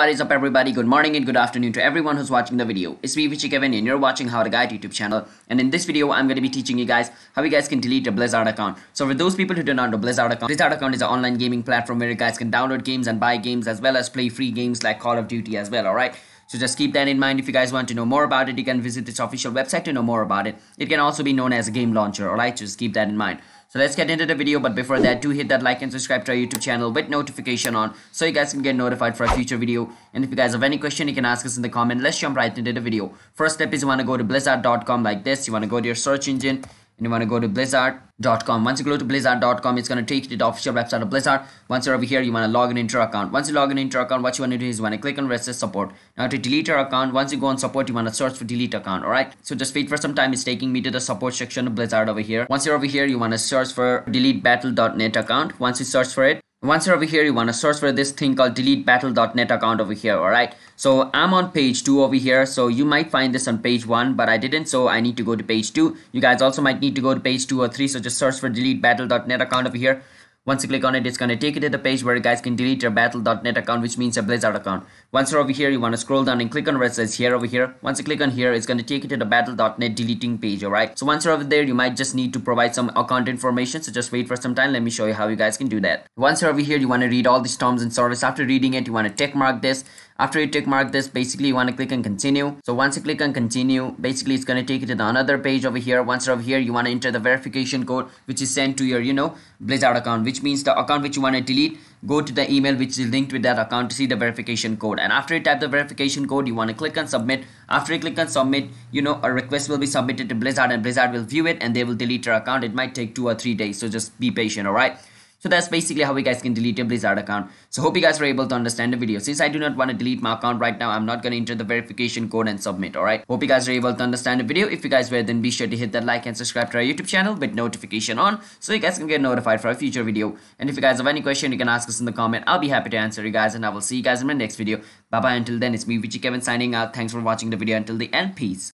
what is up everybody? Good morning and good afternoon to everyone who's watching the video. It's me Vichy Kevin and you're watching How to Guide YouTube channel. And in this video, I'm going to be teaching you guys how you guys can delete a Blizzard account. So for those people who do not know Blizzard account, Blizzard account is an online gaming platform where you guys can download games and buy games as well as play free games like Call of Duty as well, alright? So just keep that in mind. If you guys want to know more about it, you can visit this official website to know more about it. It can also be known as a game launcher, alright? Just keep that in mind. So let's get into the video but before that do hit that like and subscribe to our YouTube channel with notification on so you guys can get notified for a future video. And if you guys have any question you can ask us in the comment. Let's jump right into the video. First step is you want to go to blizzard.com like this. You want to go to your search engine and you want to go to blizzard.com once you go to blizzard.com it's going to take you to the official website of blizzard. Once you're over here you want to log in into your account. Once you log in into your account what you want to do is you want to click on reset support. Now to delete your account once you go on support you want to search for delete account all right? So just wait for some time. It's taking me to the support section of blizzard over here. Once you're over here you want to search for delete battle.net account. Once you search for it once you're over here you want to search for this thing called deletebattle.net account over here all right so i'm on page two over here so you might find this on page one but i didn't so i need to go to page two. You guys also might need to go to page two or three so just search for deletebattle.net account over here once you click on it, it's going to take you to the page where you guys can delete your battle.net account, which means a Blizzard account. Once you're over here, you want to scroll down and click on where it says here over here. Once you click on here, it's going to take you to the battle.net deleting page, alright? So once you're over there, you might just need to provide some account information. So just wait for some time. Let me show you how you guys can do that. Once you're over here, you want to read all these terms and service. After reading it, you want to tick mark this after you tick mark this basically you want to click on continue. So once you click on continue basically it's going to take you to the another page over here. Once you're over here you want to enter the verification code which is sent to your you know blizzard account which means the account which you want to delete go to the email which is linked with that account to see the verification code. And after you type the verification code you want to click on submit. After you click on submit you know a request will be submitted to blizzard and blizzard will view it and they will delete your account. It might take two or three days so just be patient all right so that's basically how you guys can delete your Blizzard account. So hope you guys were able to understand the video. Since I do not want to delete my account right now, I'm not going to enter the verification code and submit, alright? Hope you guys were able to understand the video. If you guys were, then be sure to hit that like and subscribe to our YouTube channel with notification on so you guys can get notified for a future video. And if you guys have any question, you can ask us in the comment. I'll be happy to answer you guys and I will see you guys in my next video. Bye bye until then, it's me Vichy Kevin signing out. Thanks for watching the video until the end. Peace.